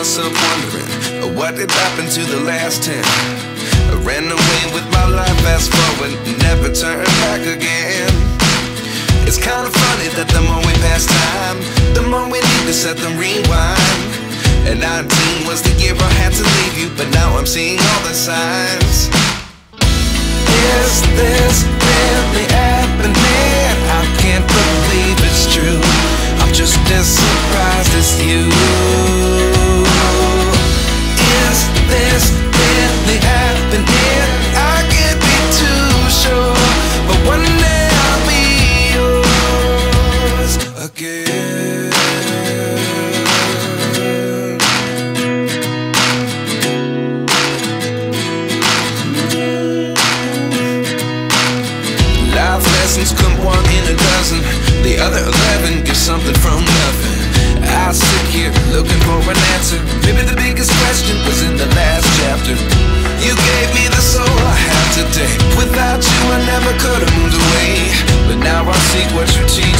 myself wondering uh, what did happen to the last 10. I ran away with my life, fast forward, never turn back again. It's kind of funny that the more we pass time, the more we need to set them rewind. And 19 was the year I had to leave you, but now I'm seeing all the signs. Is this nothing. I sit here looking for an answer. Maybe the biggest question was in the last chapter. You gave me the soul I have today. Without you, I never could have moved away. But now I see what you teach.